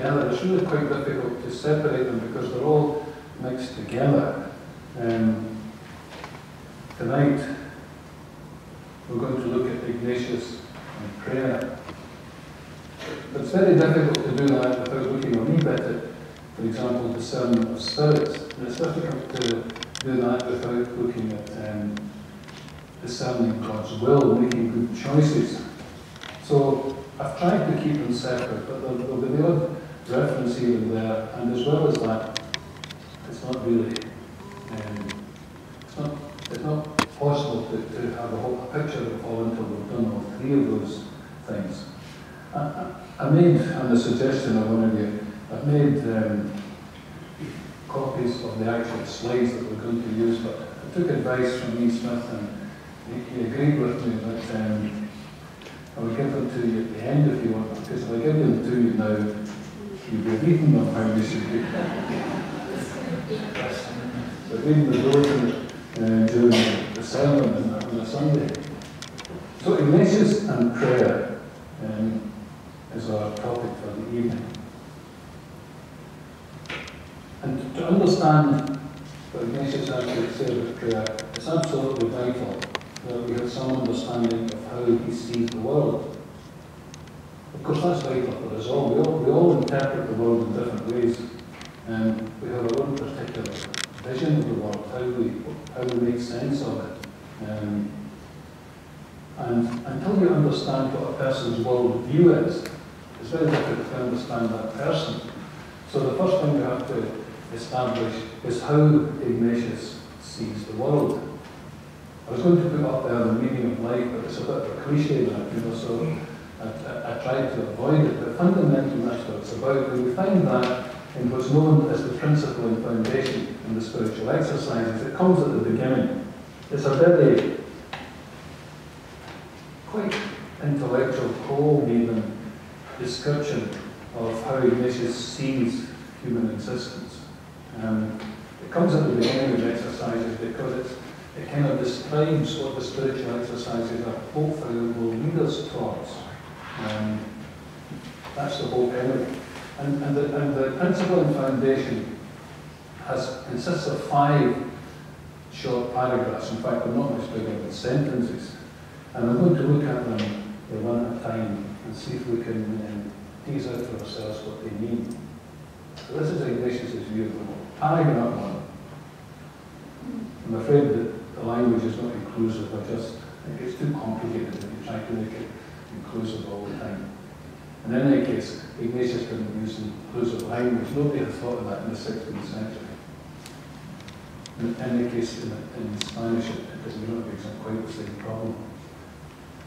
together. It's really quite difficult to separate them because they're all mixed together. Um, tonight, we're going to look at Ignatius and prayer. But it's very difficult to do that without looking a wee bit at, for example, discernment of spirits. And it's difficult to do that without looking at um, discerning God's will, making good choices. So I've tried to keep them separate, but there'll, there'll be the odd reference here and there, and as well as that, it's not really, um, it's not, it's not possible to, to have a whole picture of all until we've done all three of those things. I, I made, on the suggestion of one of you, I've made um, copies of the actual slides that we're going to use, but I took advice from Ian Smith and he, he agreed with me that um, I will give them to you at the end if you want, because if I give them to you now, you'll be reading them how you should do. so reading the uh, during the sermon on a Sunday. So Ignatius and prayer um, is our topic for the evening. And to understand what Ignatius actually said of prayer, it's absolutely vital that we have some understanding of how he sees the world. Of course, that's vital for us all. We all, we all interpret the world in different ways, and we have our own particular vision of the world, how we, how we make sense of it. Um, and until you understand what a person's world view is, it's very difficult to understand that person. So the first thing we have to establish is how Ignatius sees the world. I was going to put up there the meaning of life, but it's a bit of a cliche that, you know, so I, tried to avoid it. But fundamentally, that's what it's about. And we find that in what's known as the principle and foundation in the spiritual exercises. It comes at the beginning. It's a very quite intellectual, cold even description of how Ignatius sees human existence. Um, it comes at the beginning of exercises because it's it kind of describes what the spiritual exercises are hopefully will lead us towards. Um, that's the whole of, and, and, the, and the principle and foundation has consists of five short paragraphs. In fact, they're not much bigger than sentences. And I'm going to look at them one at a time and see if we can um, tease out for ourselves what they mean. So this is Ignatius' view of the world. Paragraph one. I'm afraid that the language is not inclusive. I just think it's too complicated if you try to make it inclusive all the time. In any case, Ignatius didn't use inclusive language. Nobody had thought of that in the 16th century. In any case, in, in Spanish, it doesn't have quite the same problem.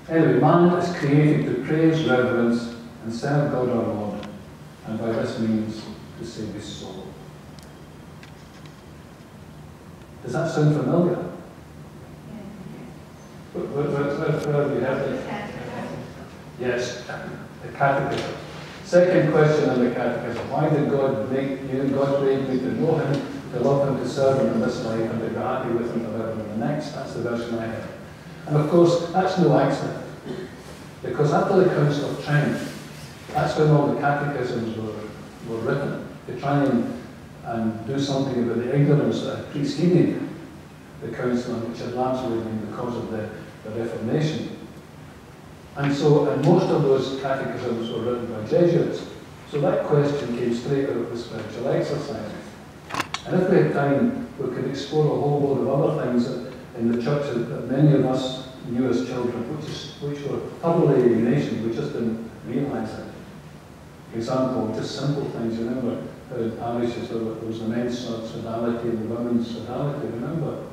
Anyway, man is created to praise, reverence, and serve God our Lord, and by this means to save his soul. Does that sound familiar? Where, where, where, where have you heard it? Yes, the catechism. Second question on the catechism. Why did God make you? God made me to know him, to love him, to serve him in this life, and to be happy with him forever in the next. That's the version I have. And of course, that's no accident. Because after the Council of Trent, that's when all the catechisms were, were written, to try and, and do something about the ignorance that preceded the council, which had largely been because of the the Reformation. And so, and most of those catechisms were written by Jesuits. So that question came straight out of the spiritual exercise. And if we had time, we could explore a whole load of other things in the church that many of us knew as children, which, is, which were thoroughly Ignatian, we just didn't realise it. For example, just simple things. Remember in parishes there was the men's and the women's sodality, remember?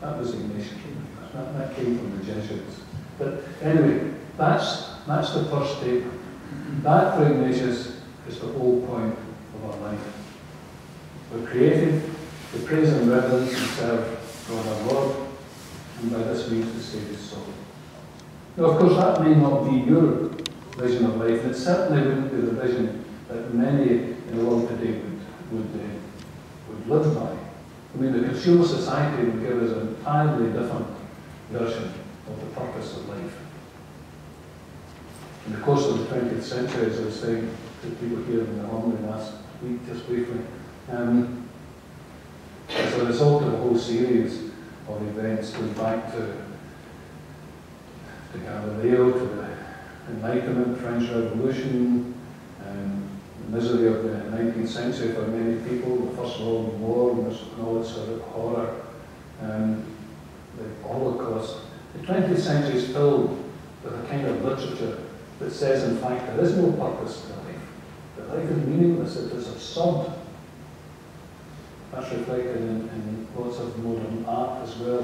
That was Ignatian. That, that came from the Jesuits. But anyway, that's, that's the first step. That for Ignatius is the whole point of our life. We're created to praise and reverence and serve God our Lord, and by this means to save his soul. Now, of course, that may not be your vision of life, and it certainly wouldn't be the vision that many in the world today would, would, uh, would live by. I mean, the consumer society would give us an entirely different version of the purpose of life. In the course of the 20th century, as I was saying to people here in the homily last week, just briefly, um, as a result of a whole series of events going back to, to Galileo, to the Enlightenment, French Revolution, um, the misery of the 19th century for many people, the First World War and all its of horror, um, the Holocaust. The 20th century is filled with a kind of literature that says, in fact, there is no purpose to life. That life is meaningless, it is absurd. That's reflected in, in lots of modern art as well.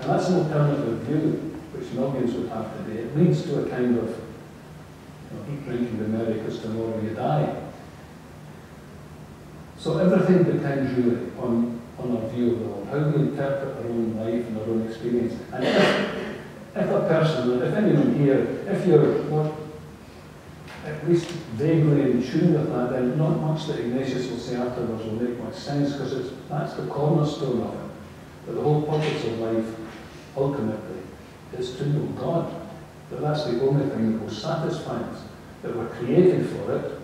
And that's an alternative view, which millions would have today. It leads to a kind of you know, eat, drinking, the merry, because tomorrow you die. So everything depends really on, on our view of the world, how we interpret our own life and our own experience. And if, if a person, if anyone here, if you're not at least vaguely in tune with that, then not much that Ignatius will say afterwards will make much sense because that's the cornerstone of it. That the whole purpose of life, ultimately, is to know God. That that's the only thing that will satisfy us. That we're created for it,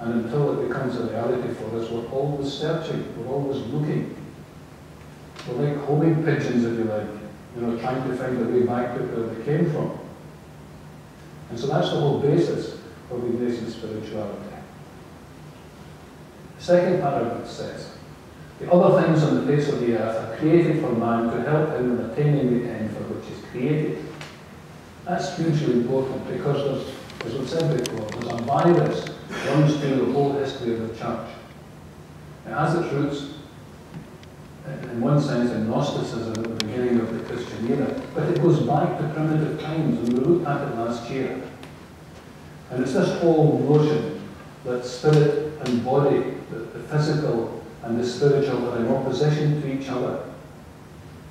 and until it becomes a reality for us, we're always searching, we're always looking. We're like homing pigeons, if you like, you know, trying to find a way back to where they came from. And so that's the whole basis of Ignatian spirituality. The second paragraph says, the other things on the face of the earth are created for man to help him in attaining the end for which he's created. That's hugely important because there's, as we've said before, there's a virus runs through the whole history of the church. It has its roots, uh, in one sense, in Gnosticism at the beginning of the Christian era, but it goes back to primitive times, and we looked at it last year. And it's this whole notion that spirit and body, the, the physical and the spiritual, are in opposition to each other.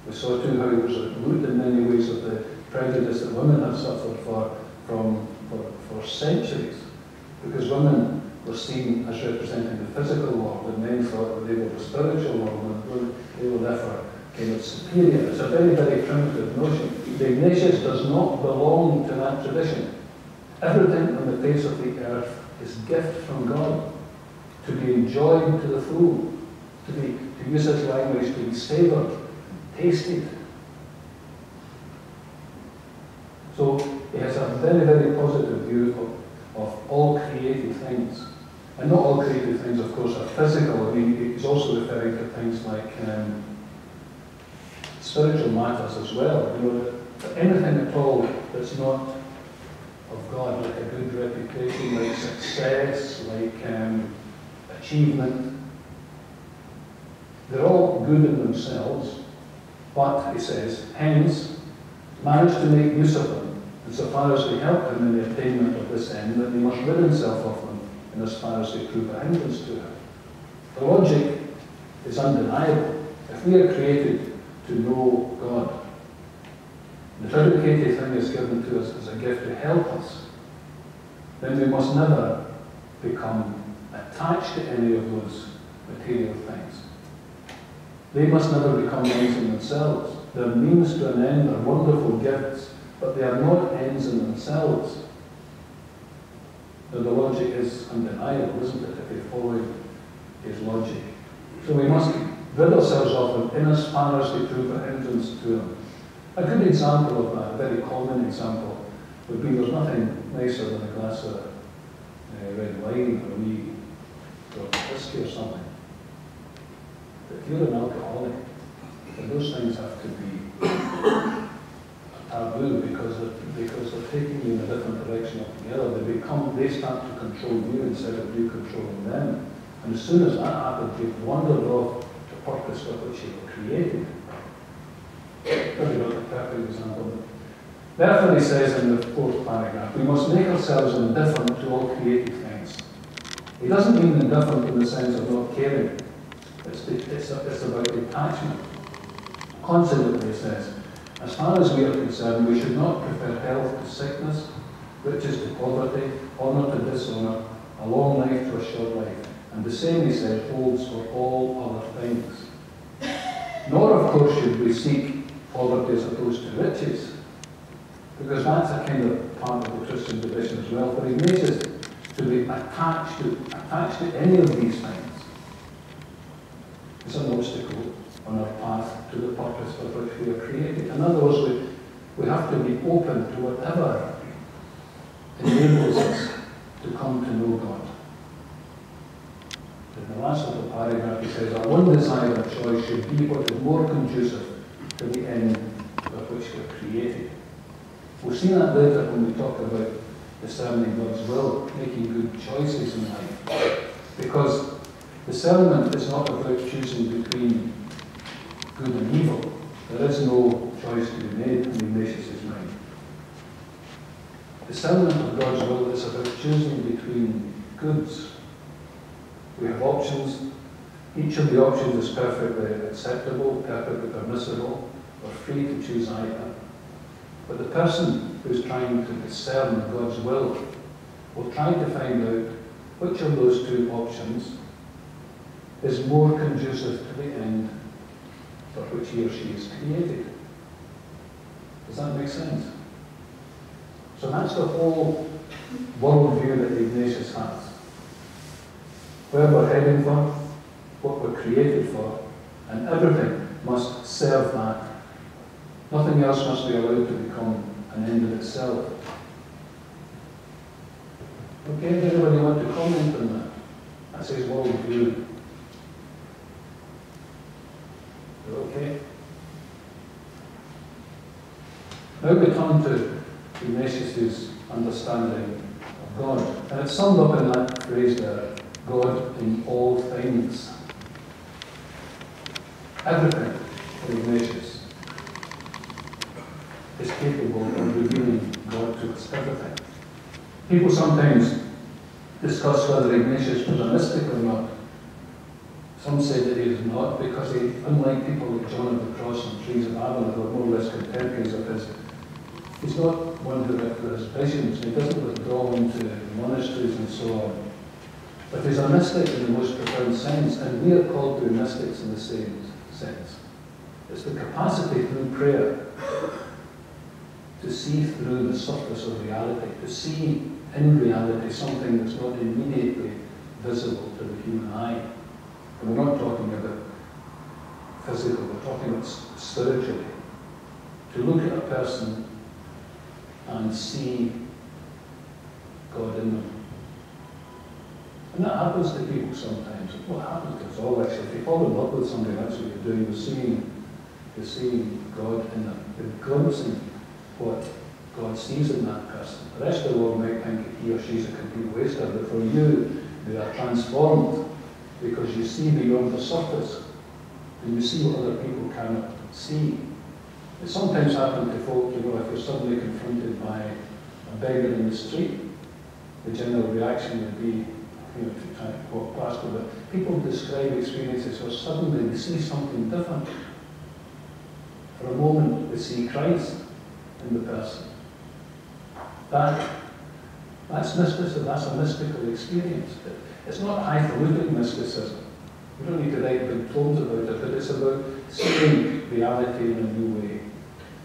We saw too how it was a root in many ways of the prejudice that women have suffered for, from, for, centuries. Because women were seen as representing the physical world, and men thought they were the spiritual world, and they were therefore kind of superior. It's a very, very primitive notion. The Ignatius does not belong to that tradition. Everything on the face of the earth is gift from God to be enjoyed to the full, to be, to use his language, to be savoured, tasted. So he has a very, very positive view of, of all created things. And not all created things, of course, are physical. I mean, he's also referring to things like um, spiritual matters as well. You know, anything at all that's not of God, like a good reputation, like success, like um, achievement. They're all good in themselves, but, he says, hence, manage to make use of them, insofar as they help him in the attainment of this end, that he must rid himself of them in as far as they prove a hindrance to him. The logic is undeniable. If we are created to know God, the dedicated thing is given to us as a gift to help us, then we must never become attached to any of those material things. They must never become ends in themselves. They're means to an end, they're wonderful gifts, but they are not ends in themselves. The logic is undeniable, isn't it, if we follow his logic? So we must rid ourselves of them in as far as they prove to them. A good example of that, a very common example, would be there's nothing nicer than a glass of uh, red wine or drop of whiskey or something. But if you're an alcoholic, then those things have to be taboo because they're, because they're taking you in a different direction altogether. They become, they start to control you instead of you controlling them. And as soon as that happens, you've wandered off the purpose for which you were created. Probably not the perfect example. Therefore, he says in the fourth paragraph, we must make ourselves indifferent to all created things. He doesn't mean indifferent in the sense of not caring. It's, it's, it's about detachment. Consequently, he says, as far as we are concerned, we should not prefer health to sickness, riches to poverty, honour to dishonour, a long life to a short life. And the same, he said, holds for all other things. Nor, of course, should we seek poverty as opposed to riches, because that's a kind of part of the Christian tradition as well. For Ignatius to be attached to, attached to any of these things is an obstacle on our path to the purpose for which we are created. In other words, we, we have to be open to whatever enables us to come to know God. In the last little paragraph, he says, Our one desire of choice should be what is more conducive to the end for which we're created. We'll see that later when we talk about discerning God's will, making good choices in life. Because discernment is not about choosing between good and evil. There is no choice to be made in Ignatius' mind. Discernment of God's will is about choosing between goods. We have options. Each of the options is perfectly acceptable, perfectly permissible. We're free to choose either. But the person who's trying to discern God's will will try to find out which of those two options is more conducive to the end for which he or she is created. Does that make sense? So that's the whole worldview that Ignatius has. Where we're heading for, what we're created for, and everything must serve that Nothing else must be allowed to become an end in itself. Okay, does anybody want to comment on that? That's his world view. Okay? Now we come to Ignatius' understanding of God. And it's summed up in that phrase there, God in all things. Everything for Ignatius is capable of revealing God to us, everything. People sometimes discuss whether Ignatius was a mystic or not. Some say that he is not because he, unlike people like John of the Cross and Teresa of Avila, who are more or less contemporaries of his, he's not one who has visions. He doesn't withdraw into monasteries and so on. But he's a mystic in the most profound sense, and we are called to be mystics in the same sense. It's the capacity through prayer to see through the surface of reality, to see in reality something that's not immediately visible to the human eye. And we're not talking about physical, we're talking about spiritually. To look at a person and see God in them. And that happens to people sometimes. What happens to us all actually? If you fall in love with somebody, that's what you're doing. You're seeing, you're seeing God in them. You're glimpsing what God sees in that person. The rest of the world might think he or she's a complete waster, but for you, they are transformed because you see beyond the surface and you see what other people cannot see. It sometimes happens to folk, you know, if you're suddenly confronted by a beggar in the street, the general reaction would be, you know, to try to walk past them. But people describe experiences where suddenly they see something different. For a moment, they see Christ in the person. That, that's mysticism, that's a mystical experience. It's not highfalutin mysticism. We don't need to write big tomes about it, but it's about seeing reality in a new way.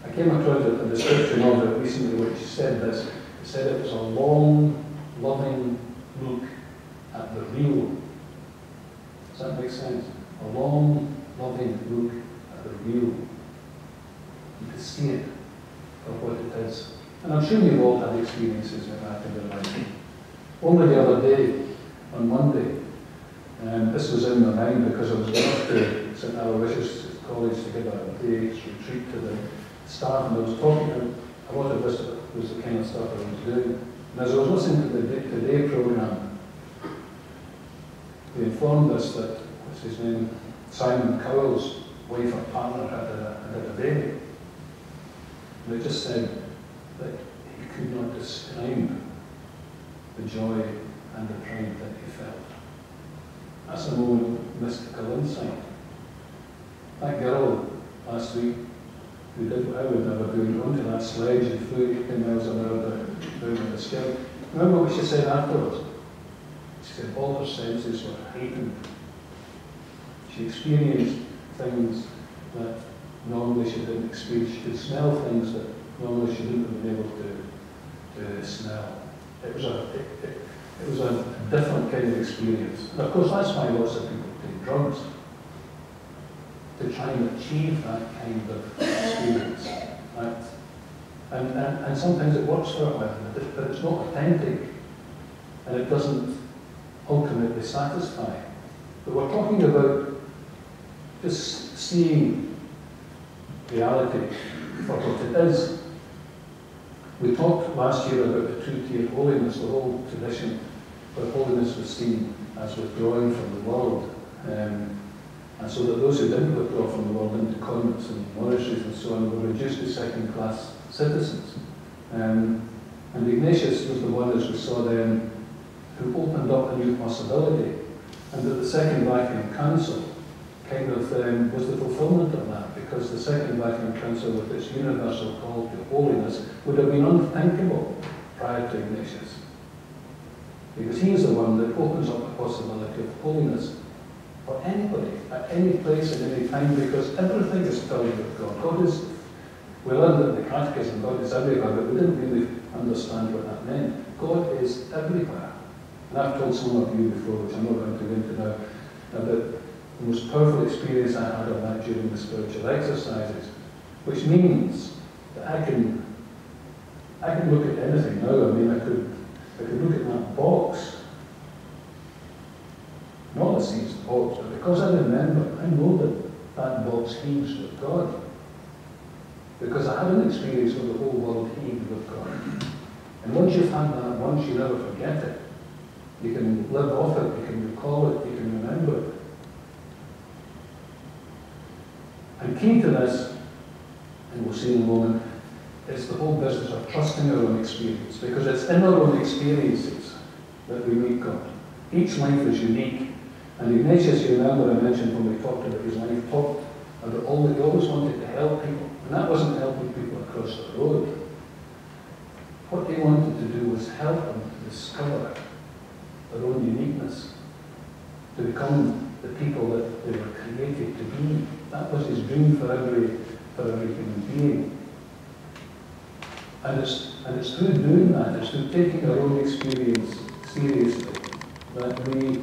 I came across a, description of it recently which said this. It said it was a long, loving look at the real. Does that make sense? A long, loving look at the real. You can see it of what it is. And I'm sure you've all had experiences like that in your life. Only the other day, on Monday, and this was in my mind because I was going up to St Aloysius College to give a day's retreat to the staff, and I was talking to a lot of this was the kind of stuff I was doing. And as I was listening to the Today programme, they informed us that, what's his name, Simon Cowell's wife or partner had a, had a baby. And They just said that he could not describe the joy and the pride that he felt. That's a moment of mystical insight. That girl last week what I would never and onto that sledge and flew 18 miles an hour down, down the scale. Remember what she said afterwards? She said all her senses were heightened. She experienced things that normally she didn't experience. She could smell things that normally she wouldn't have been able to, to smell. It was a it, it, it was a different kind of experience. And of course, that's why lots of people take drugs to try and achieve that kind of experience. Right? And, and, and sometimes it works for a while, but it's not authentic and it doesn't ultimately satisfy. But we're talking about just seeing reality for what it is. We talked last year about the two-tiered holiness, the whole tradition where holiness was seen as withdrawing from the world. Um, and so that those who didn't withdraw from the world into convents and monasteries and so on were reduced to second-class citizens. Um, and Ignatius was the one, as we saw then, who opened up a new possibility. And that the Second Vatican Council kind of um, was the fulfillment of that, because the Second Vatican Council, with its universal call to holiness, would have been unthinkable prior to Ignatius. Because he is the one that opens up the possibility of holiness for anybody, at any place, at any time, because everything is filled with God. God is, we learned in the Catechism, God is everywhere, but we didn't really understand what that meant. God is everywhere. And I've told some of you before, which I'm not going to go into now, about the most powerful experience I had of that during the spiritual exercises, which means that I can, I can look at anything now. I mean, I could, I could look at that box not the seeds box, but because I remember, I know that that box heaves with God. Because I had an experience where the whole world heaved with God. And once you've had that once, you never forget it. You can live off it, you can recall it, you can remember it. And key to this, and we'll see in a moment, is the whole business of trusting our own experience. Because it's in our own experiences that we meet God. Each life is unique. And Ignatius, you remember I mentioned when we talked about his life, talked about all that he always wanted to help people. And that wasn't helping people across the road. What he wanted to do was help them to discover their own uniqueness, to become the people that they were created to be. That was his dream for every, for every human being. And it's, and it's through doing that, it's through taking our own experience seriously, that we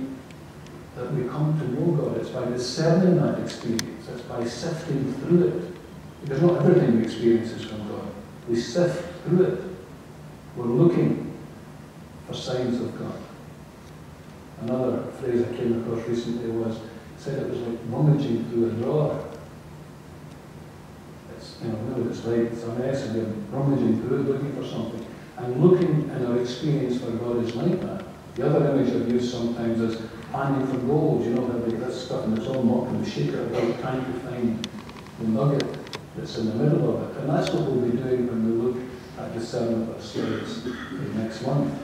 that we come to know God. It's by discerning that experience. It's by sifting through it. Because not everything we experience is from God. We sift through it. We're looking for signs of God. Another phrase I came across recently was, said it was like rummaging through a drawer. It's, you know, no, it's like it's a mess and you're rummaging through looking for something. And looking in our experience for God is like that. The other image I've used sometimes is finding for gold. You know, how they this stuff and it's all muck and we shake it about trying to find the nugget that's in the middle of it. And that's what we'll be doing when we look at the seven of our slides next month.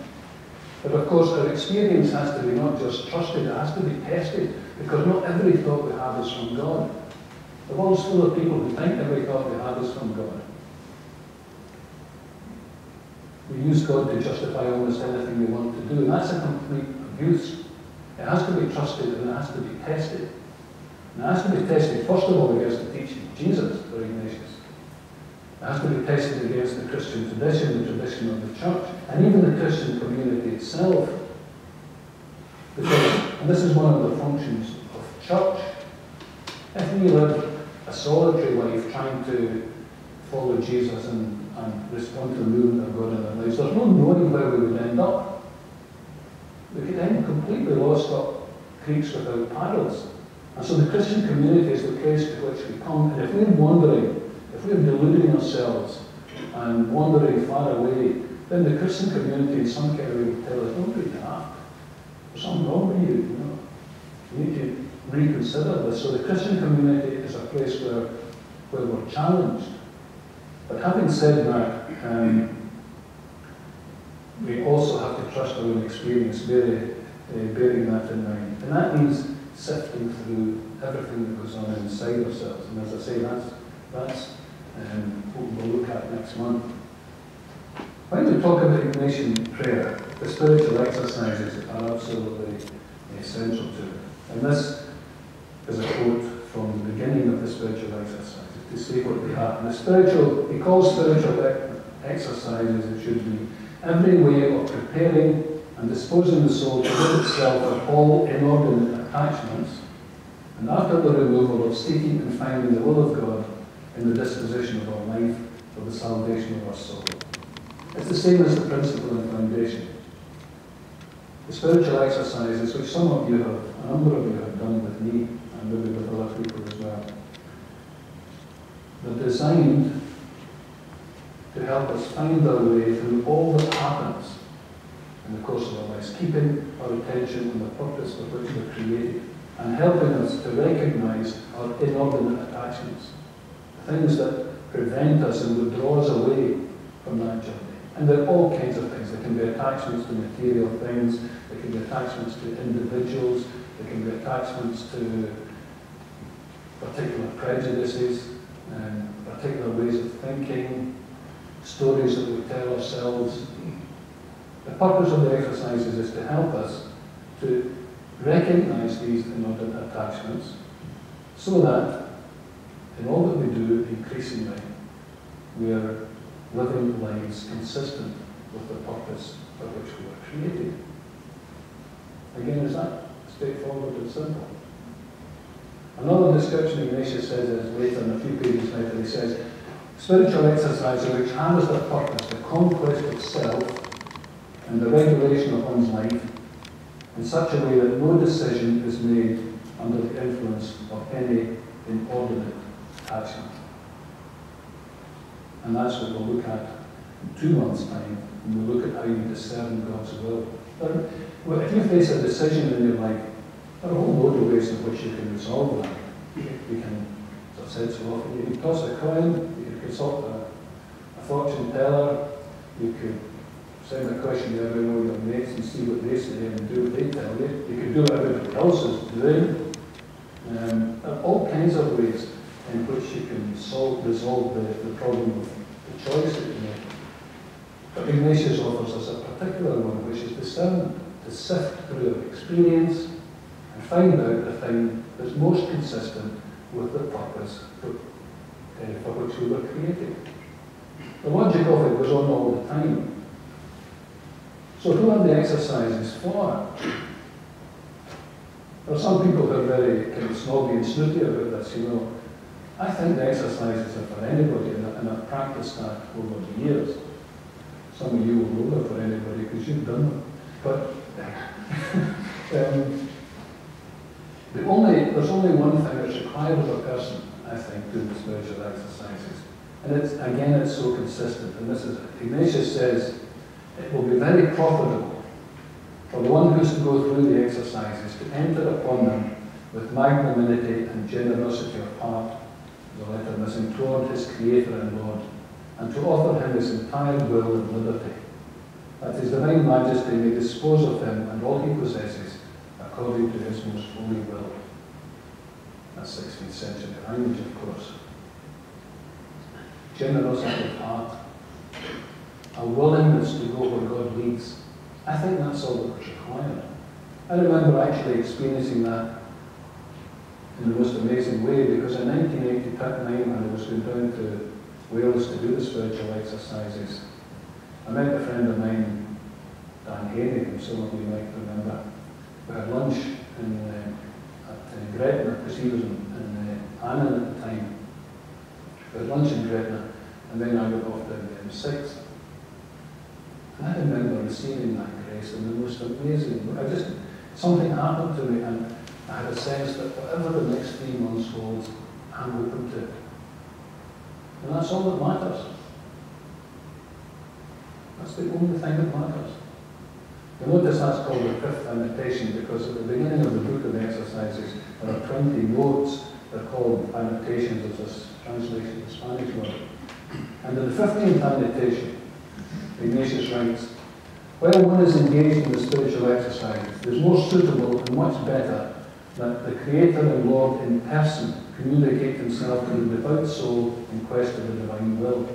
But of course, our experience has to be not just trusted, it has to be tested, because not every thought we have is from God. The world's full of people who think every thought we have is from God. We use God to justify almost anything we want to do, and that's a complete abuse. It has to be trusted and it has to be tested. And it has to be tested, first of all, against the teaching of Jesus, for Ignatius. It has to be tested against the Christian tradition, the tradition of the church, and even the Christian community itself. Because, and this is one of the functions of church, if we live a solitary life trying to follow Jesus and, and respond to the movement of God in our lives, there's no knowing where we would end up. Could end completely lost up creeks without paddles. And so the Christian community is the place to which we come. And if we're wandering, if we're deluding ourselves and wandering far away, then the Christian community in some kind of way will tell us, don't do that. There's something wrong with you, you know. You need to reconsider this. So the Christian community is a place where, where we're challenged. But having said that, um, we also have to trust our own experience, bearing, uh, bearing that in mind. And that means sifting through everything that goes on inside ourselves. And as I say, that's, that's um, we'll look at next month. When we talk about Ignatian prayer, the spiritual exercises are absolutely essential to it. And this is a quote from the beginning of the spiritual exercises to see what they are. And the spiritual, he calls spiritual exercises, it should be every way of preparing and disposing the soul to rid itself of all inordinate attachments, and after the removal of seeking and finding the will of God in the disposition of our life for the salvation of our soul. It's the same as the principle and foundation. The spiritual exercises, which some of you have, a number of you have done with me, and maybe with other people as well, they're designed help us find our way through all that happens in the course of our lives, keeping our attention on the purpose for which we're created, and helping us to recognize our inordinate attachments, the things that prevent us and withdraw us away from that journey. And there are all kinds of things. There can be attachments to material things, there can be attachments to individuals, there can be attachments to particular prejudices, and particular ways of thinking, stories that we tell ourselves. The purpose of the exercises is to help us to recognize these inordinate attachments so that in all that we do increasingly we are living lives consistent with the purpose for which we were created. Again, is that straightforward and simple? Another description Ignatius says is later, in a few pages later, he says, spiritual exercise which has the purpose, the conquest of self and the regulation of one's life in such a way that no decision is made under the influence of any inordinate attachment. And that's what we'll look at in two months' time when we look at how you discern God's will. But if you face a decision in your life there are a whole load of ways in which you can resolve that. You can, as I've said so often, you can toss a coin, you can consult a, a fortune teller, you could send a question one of your mates and see what they say and do what they tell you. You could do what everybody else is doing. Um, there are all kinds of ways in which you can solve, resolve the, the problem of the choice that you make. But Ignatius offers us a particular one, which is discernment, to sift through experience, and find out the thing that's most consistent with the purpose for, which we were created. The logic of it goes on all the time. So who are the exercises for? There are some people who are very kind of snobby and snooty about this, you know. I think the exercises are for anybody, and, I've practiced that over the years. Some of you will know they're for anybody because you've done them. But um, the only, there's only one thing that's required of a person, I think, the spiritual exercises. And it's, again, it's so consistent. And this is, Ignatius says, it will be very profitable for the one who's to go through the exercises to enter upon them with magnanimity and generosity of heart, the letter missing, toward his Creator and Lord, and to offer him his entire will and liberty, that his divine majesty may dispose of him and all he possesses according to his most holy will. That's 16th century language, of course. Generosity of heart, a willingness to go where God leads. I think that's all that that's required. I remember actually experiencing that in the most amazing way because in 1989, when I was going down to Wales to do the spiritual exercises, I met a friend of mine, Dan Haney, who some of you might remember. We had lunch in, uh, uh, Gretna, because he was in, in uh, Annan at the time. Had lunch in Gretna, and then I went off to the M6. And I remember receiving that grace in the most amazing I just, something happened to me, and I had a sense that whatever the next three months holds, I'm open to it. And that's all that matters. That's the only thing that matters. You notice that's called the fifth annotation because at the beginning of the book of the exercises there are 20 notes. They're called annotations of this translation of the Spanish word. And in the 15th annotation, Ignatius writes, While one is engaged in the spiritual exercise, it is more suitable and much better that the Creator and Lord in person communicate himself to the devout soul in quest of the divine will.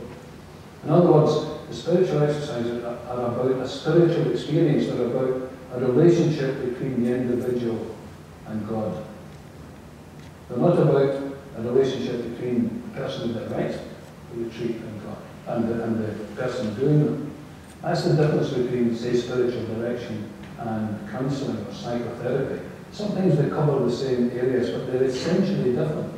In other words, the spiritual exercises are about a spiritual experience, they're about a relationship between the individual and God. They're not about a relationship between the person who directs the retreat and God and the, and the person doing them. That's the difference between, say, spiritual direction and counselling or psychotherapy. Sometimes they cover the same areas, but they're essentially different.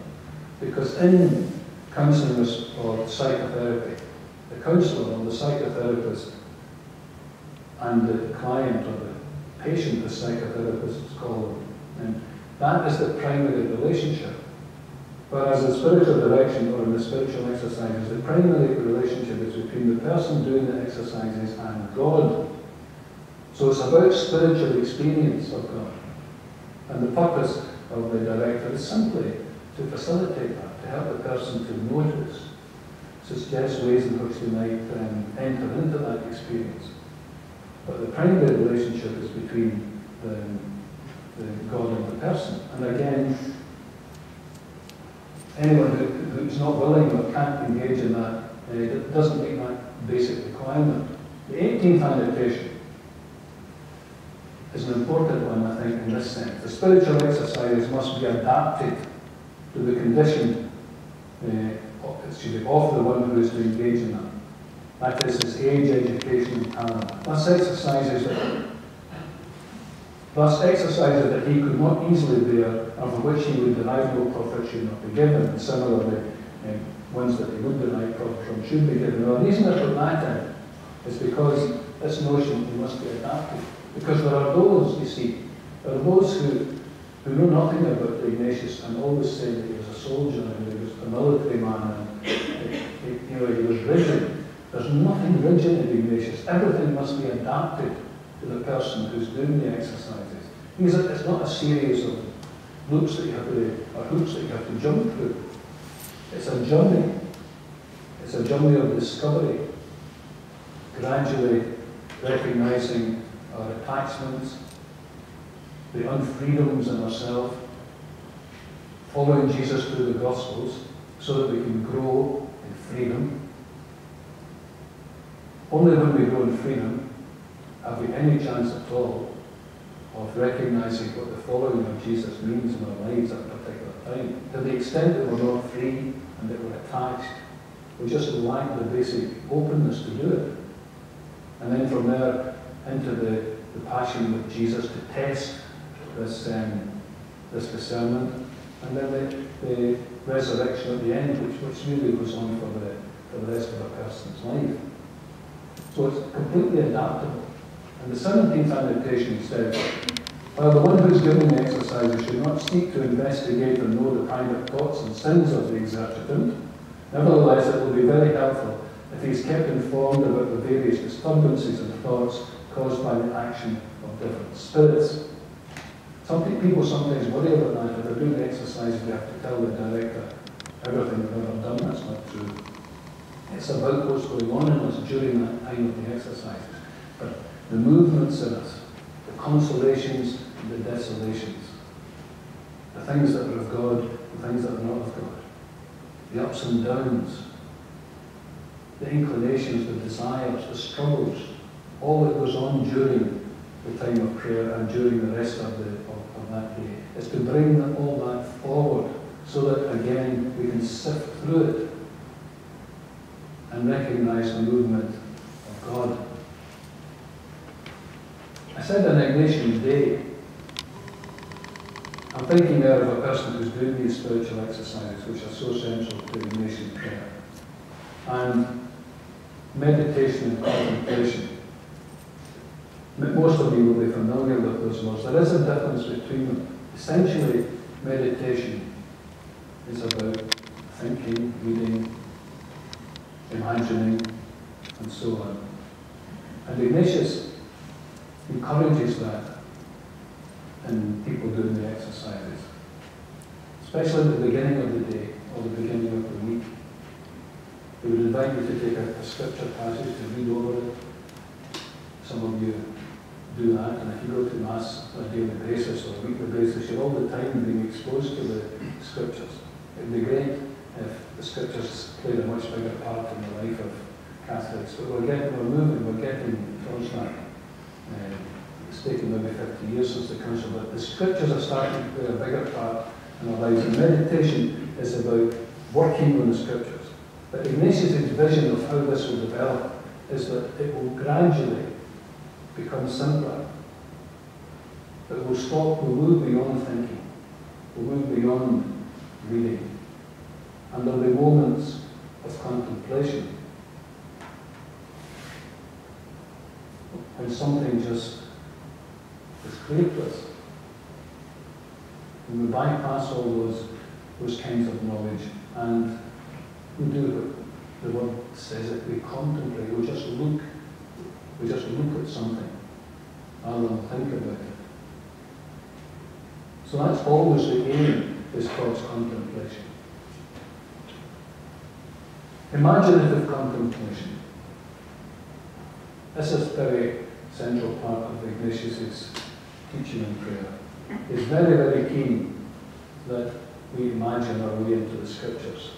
Because in counselling or psychotherapy, the counsellor or the psychotherapist and the client or the patient, the psychotherapist is called, and that is the primary relationship. Whereas in spiritual direction or in the spiritual exercises, the primary relationship is between the person doing the exercises and God. So it's about spiritual experience of God. And the purpose of the director is simply to facilitate that, to help the person to notice, suggest ways in which they might um, enter into that experience. But the primary relationship is between the, the God of the person. And again, anyone who, who's not willing or can't engage in that uh, doesn't meet that basic requirement. The 18th annotation is an important one, I think, in this sense. The spiritual exercises must be adapted to the condition uh, of the one who is to engage in them. That is his age, education, and talent. Thus exercises that thus exercises that he could not easily bear, and from which he would derive no profit should not be given. And similarly, um, ones that he would derive profit from should be given. Now, the reason I put that in is because this notion must be adapted. Because there are those, you see, there are those who, who know nothing about Ignatius and always say that he was a soldier and he was a military man and you know, he was rigid. There's nothing rigid in Ignatius. Everything must be adapted to the person who's doing the exercises. Because it's not a series of loops that you have to, or hoops that you have to jump through. It's a journey. It's a journey of discovery, gradually recognizing our attachments, the unfreedoms in ourselves, following Jesus through the Gospels so that we can grow in freedom. Only when we grow in freedom have we any chance at all of recognizing what the following of Jesus means in our lives at a particular time. To the extent that we're not free and that we're attached, we just lack the basic openness to do it. And then from there into the the passion with Jesus to test this, um, this discernment, and then the, the resurrection at the end, which, which really goes on for the, for the rest of a person's life. So it's completely adaptable. And the 17th annotation says, while the one who is giving the exercises should not seek to investigate and know the private thoughts and sins of the exercitant, nevertheless it will be very helpful if he is kept informed about the various disturbances and thoughts caused by the action of different spirits. Some people sometimes worry about that. If they're doing the exercise, they have to tell the director everything they've ever done. That's not true. It's about what's going on in us during that time of the exercises. But the movements in us, the consolations and the desolations, the things that are of God, the things that are not of God, the ups and downs, the inclinations, the desires, the struggles, all that goes on during the time of prayer and during the rest of, the, of, of that day is to bring all that forward so that again we can sift through it and recognize the movement of God. I said on Ignatian Day, I'm thinking there of a person who's doing these spiritual exercises which are so central to Ignatian prayer. And meditation and contemplation most of you will be familiar with those words. There is a difference between them. Essentially, meditation is about thinking, reading, imagining, and so on. And Ignatius encourages that in people doing the exercises, especially at the beginning of the day or the beginning of the week. He would invite you to take a, a scripture passage to read over it. Some of you do that. And if you go to Mass on a daily basis or a weekly basis, you're all the time being exposed to the Scriptures. It'd be great if the Scriptures played a much bigger part in the life of Catholics. But we're getting, we're moving, we're getting towards that. Uh, it's taken maybe 50 years since the Council, but the Scriptures are starting to play a bigger part in our lives. And meditation is about working on the Scriptures. But Ignatius' vision of how this will develop is that it will gradually become simpler. That we'll stop, we'll move beyond thinking, we'll move beyond reading. And there'll be moments of contemplation when something just is clear to us. And we bypass all those, those kinds of knowledge and we do what the word says it, we contemplate, we just look, we just look at something rather than think about it. So that's always the aim, is towards contemplation. Imaginative contemplation. This is very central part of Ignatius' teaching and prayer. He's very, very keen that we imagine our way into the scriptures.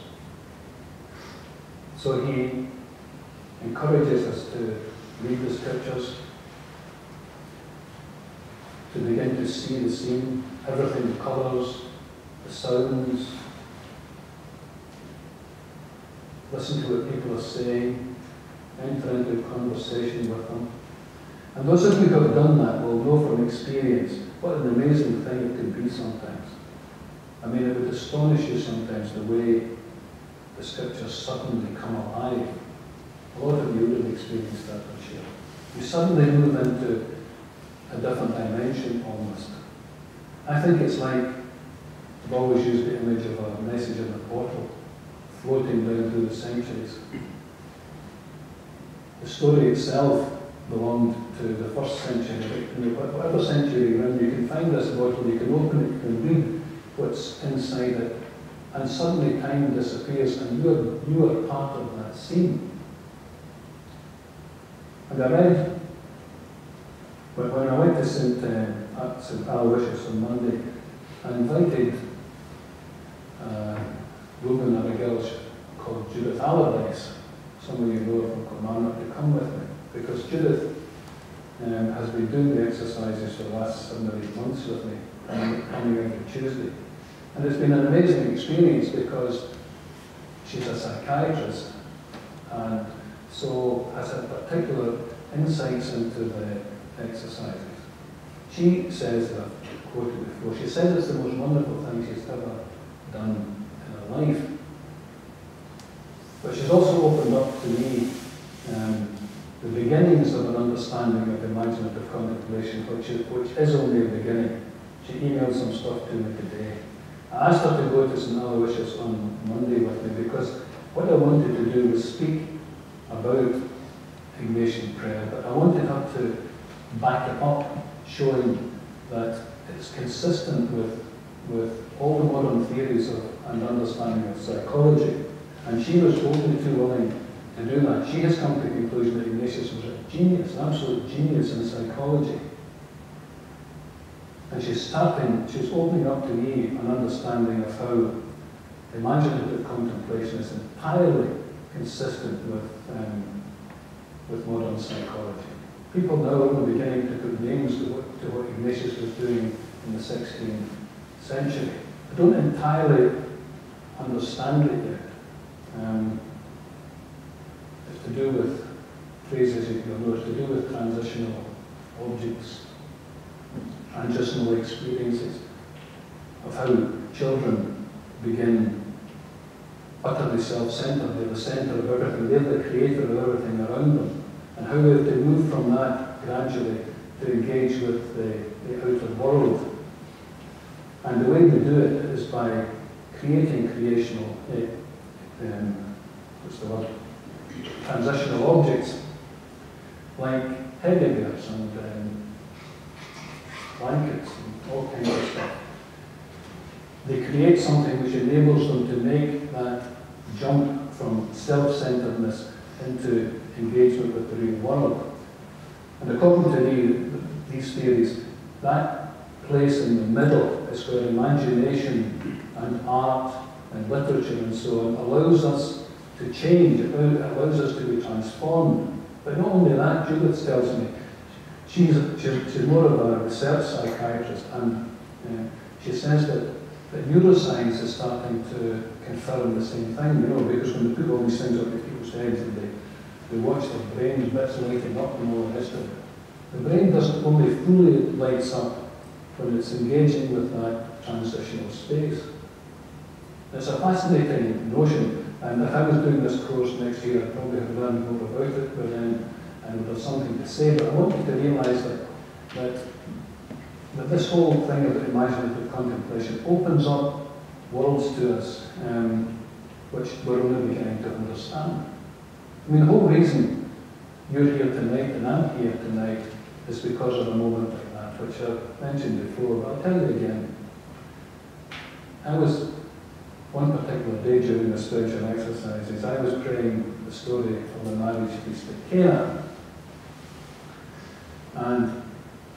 So he encourages us to read the scriptures, to begin to see the scene, everything, the colours, the sounds, listen to what people are saying, enter into conversation with them. And those of you who have done that will know from experience what an amazing thing it can be sometimes. I mean, it would astonish you sometimes the way the scriptures suddenly come alive. A lot of you would have experienced that, I'm sure. You suddenly move into a different dimension almost. I think it's like, I've always used the image of a message in a bottle floating down through the centuries. The story itself belonged to the first century. Whatever century you're in, you can find this bottle, you can open it, you can read what's inside it, and suddenly time disappears and you are, you are part of that scene. And I read, but when I went to St. Uh, St. Aloysius on Monday, I invited a woman or a girl called Judith Allardyce, some of you know her from Kilmarnock, to come with me, because Judith um, has been doing the exercises for the last seven or eight months with me, coming every Tuesday. And it's been an amazing experience because she's a psychiatrist and so has a particular insights into the exercises. She says, that, quoted before, she says it's the most wonderful thing she's ever done in her life. But she's also opened up to me um, the beginnings of an understanding of imaginative contemplation, which is, which is only a beginning. She emailed some stuff to me today. I asked her to go to St. Aloysius on Monday with me because what I wanted to do was speak about Ignatian prayer, but I wanted her to back it up, showing that it's consistent with, with all the modern theories of, and understanding of psychology. And she was only too willing to do that. She has come to the conclusion that Ignatius was a genius, an absolute genius in psychology. And she's starting, she's opening up to me an understanding of how imaginative contemplation is entirely consistent with, um, with modern psychology. People now are beginning to put names to what, to what Ignatius was doing in the 16th century. I don't entirely understand it yet. Um, to do with phrases you'll know, to do with transitional objects and just transitional experiences of how children begin utterly self-centered. They're the center of everything. They're the creator of everything around them. And how they have to move from that gradually to engage with the, the outer world. And the way they do it is by creating creational, uh, um, what's the word, transitional objects like teddy and um, blankets and all kinds of stuff. They create something which enables them to make that jump from self-centeredness into engagement with the real world. And according to the, these theories, that place in the middle is where imagination and art and literature and so on allows us to change, it allows us to be transformed. But not only that, Judith tells me, she's, she's, she's more of a research psychiatrist, and uh, she says that, that neuroscience is starting to confirm the same thing, you know, because when they put all these things up in people's heads and they, they watch their brains bits lighting up and all the rest of it, the brain doesn't only fully lights up when it's engaging with that transitional space. It's a fascinating notion, and if I was doing this course next year, I'd probably have learned more about it, but then I would have something to say. But I want you to realise that, that, that this whole thing of imaginative contemplation opens up worlds to us um, which we're only beginning to understand. I mean, the whole reason you're here tonight and I'm here tonight is because of a moment like that, which I've mentioned before, but I'll tell you again. I was, one particular day during the spiritual exercises, I was praying the story of the marriage feast at Cana. And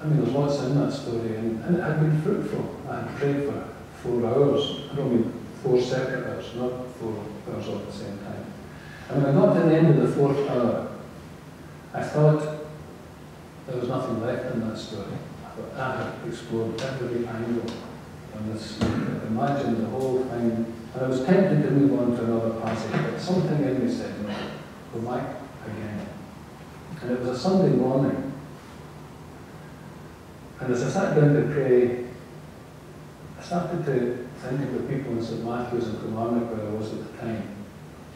I mean, there's lots in that story, and, and it had been fruitful. I had prayed for four hours. I don't mean four separate hours, not four hours all at the same time. And when I got to the end of the fourth hour, I thought there was nothing left in that story. I had ah, explored every angle on this. Imagine the whole thing. And I was tempted to move on to another passage, but something in me said, no, go back again. And it was a Sunday morning. And as I sat down to pray, I started to think of the people in St. Matthew's and Kilmarnock where I was at the time.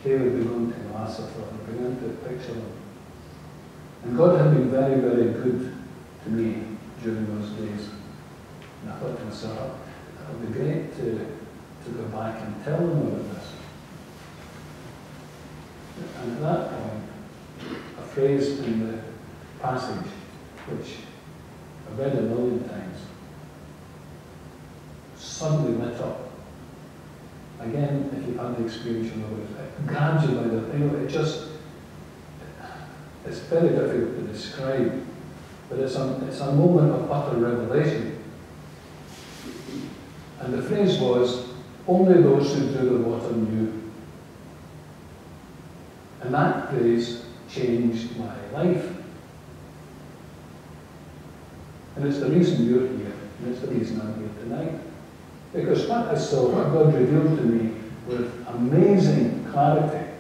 They would be going to Mass, I thought, and began to picture them. And God had been very, very good to me during those days. And I thought to myself, that would be great to, to go back and tell them about this. And at that point, a phrase in the passage, which I've read a million times, suddenly lit up. Again, if you've had the experience, you know it grabs you by the, know, it just, it's very difficult to describe, but it's a, it's a moment of utter revelation. And the phrase was, only those who drew the water knew. And that phrase changed my life. And it's the reason you're here, and it's the reason I'm here tonight. Because what I saw, what God revealed to me with amazing clarity,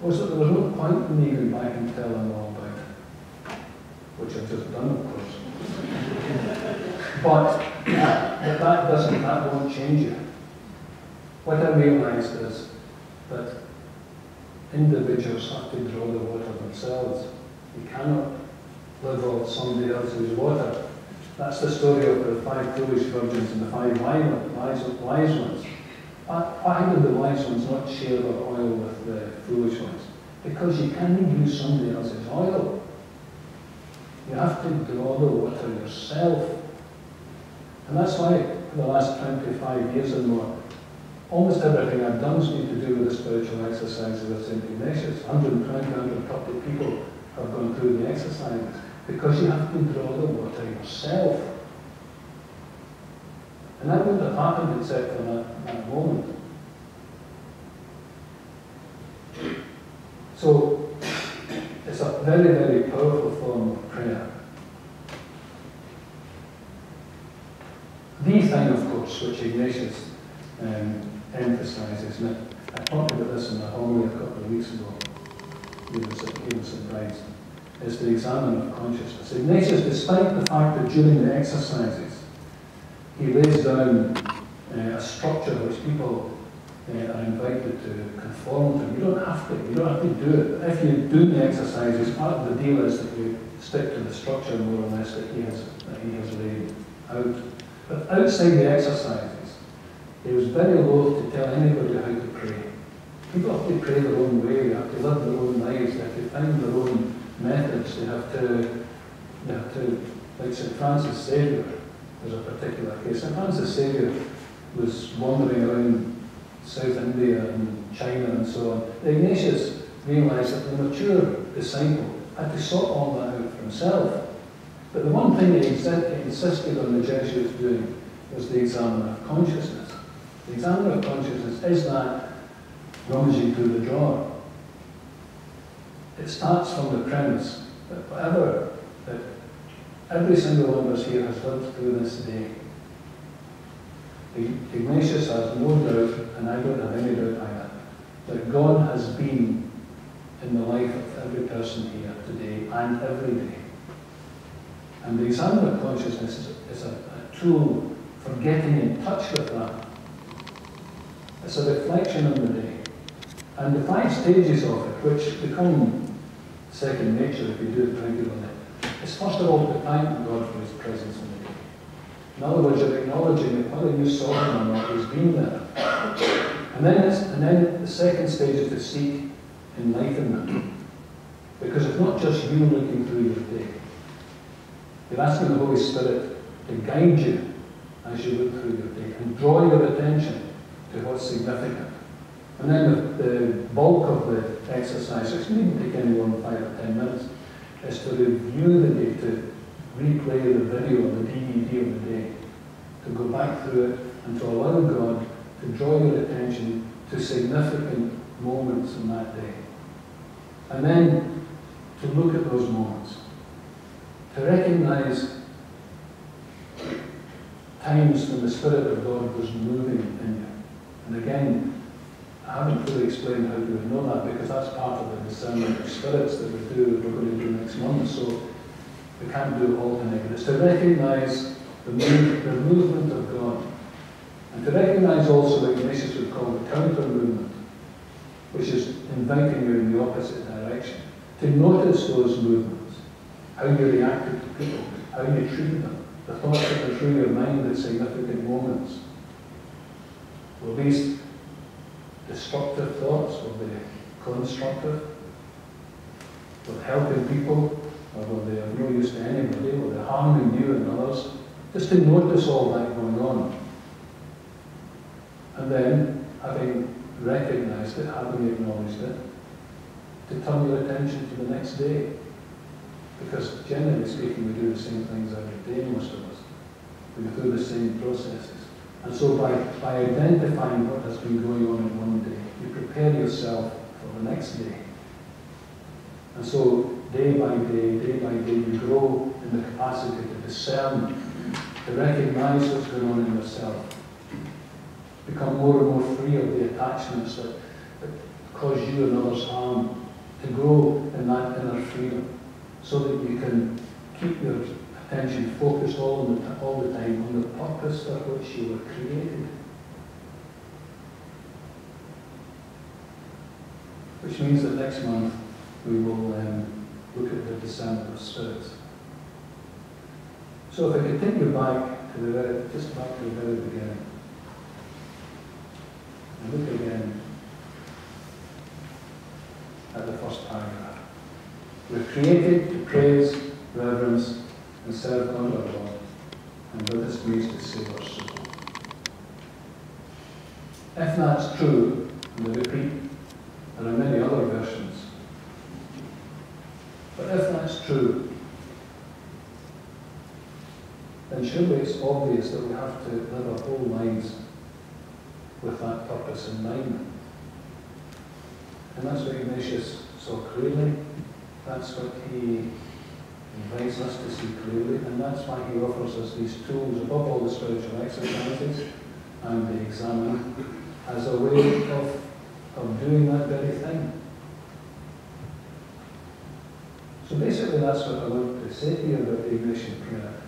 was that there was no point in me going back and telling all about it, which I've just done, of course. but that, that doesn't, that won't change you. What I realized is that individuals have to draw the water themselves. You cannot live off somebody else's water. That's the story of the five foolish virgins and the five wise, wise ones. Why did the wise ones not share their oil with the foolish ones? Because you can't use somebody else's oil. You have to draw the water yourself. And that's why for the last 25 years or more, almost everything I've done has been to do with the spiritual exercises of St. Ignatius. 120, 130 people have gone through the exercises because you have to draw the water yourself. And that wouldn't have happened except for that, that moment. So it's a very, very powerful form of prayer. The thing, of course, which Ignatius um, emphasizes, and I talked about this in a homily a couple of weeks ago, was, was surprised is the examen of consciousness. Ignatius, despite the fact that during the exercises he lays down uh, a structure which people uh, are invited to conform to. You don't have to. You don't have to do it. If you do the exercises, part of the deal is that you stick to the structure more or less that he has that he has laid out. But outside the exercises, he was very loath to tell anybody how to pray. People have to pray their own way. They have to live their own lives. They have to find their own methods. They have to, they have to, like St. Francis Xavier, there's a particular case. St. Francis Xavier was wandering around South India and China and so on. Ignatius realized that the mature disciple had to sort all that out for himself. But the one thing he insisted on the Jesuits doing was the examen of consciousness. The examen of consciousness is that rummaging through the drawer. It starts from the premise that whatever, that every single one of us here has lived through this day. Ignatius has no doubt, and I don't have any doubt either, that God has been in the life of every person here today and every day. And the examen of consciousness is, is a, a tool for getting in touch with that. It's a reflection on the day. And the five stages of it, which become second nature if you do it regularly, is first of all to thank God for his presence in the day. In other words, you're acknowledging that whether you saw him or not, he's been there. And then, and then the second stage is to seek enlightenment. Because it's not just you looking through your day. You're asking the Holy Spirit to guide you as you look through your day and draw your attention to what's significant. And then the, the bulk of the exercise, which needn't take any more than five or ten minutes, is to review the day, to replay the video the DVD of the day, to go back through it and to allow God to draw your attention to significant moments in that day. And then to look at those moments, to recognize times when the Spirit of God was moving in you. And again, I haven't fully explained how you would know that because that's part of the discernment of spirits that we do, we're going to do next month. So we can't do it all tonight. It's to recognize the, move, the movement of God. And to recognize also what Ignatius would call the counter movement, which is inviting you in the opposite direction. To notice those movements, how you reacted to people, how you treat them, the thoughts that go through your mind at significant moments. Will these destructive thoughts, will they constructive? Will helping people, or will they have no use to anybody? Will they harming you and others? Just to notice all that going on. And then, having recognized it, having acknowledged it, to turn your attention to the next day. Because generally speaking, we do the same things every day, most of us. We go through the same processes. And so by, by identifying what has been going on in one day, you prepare yourself for the next day. And so day by day, day by day, you grow in the capacity to discern, to recognize what's going on in yourself. Become more and more free of the attachments that, that cause you and others harm. To grow in that inner freedom so that you can keep your attention focused all the, all the time on the purpose for which you were created. Which means that next month we will um, look at the discernment of spirits. So if I could take you back to the very, just back to the very beginning. And look again at the first paragraph. We're created to praise, reverence, and serve God our and with His grace to save our soul. If that's true, and I repeat, there are many other versions, but if that's true, then surely it's obvious that we have to live our whole lives with that purpose in mind. And that's what Ignatius saw clearly. That's what he invites us to see clearly, and that's why he offers us these tools above all the spiritual exercises and the examen as a way of, of doing that very thing. So basically that's what I want to say here about the Ignatian prayer.